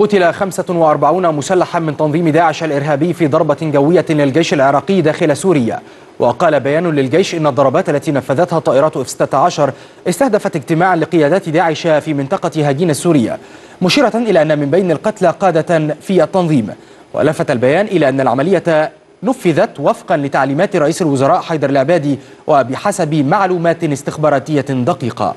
قتل 45 مسلحا من تنظيم داعش الإرهابي في ضربة جوية للجيش العراقي داخل سوريا. وقال بيان للجيش إن الضربات التي نفذتها طائرات اف 16 استهدفت اجتماعا لقيادات داعش في منطقة هاجين السورية مشيرة إلى أن من بين القتلى قادة في التنظيم. ولفت البيان إلى أن العملية نفذت وفقا لتعليمات رئيس الوزراء حيدر العبادي وبحسب معلومات استخباراتية دقيقة.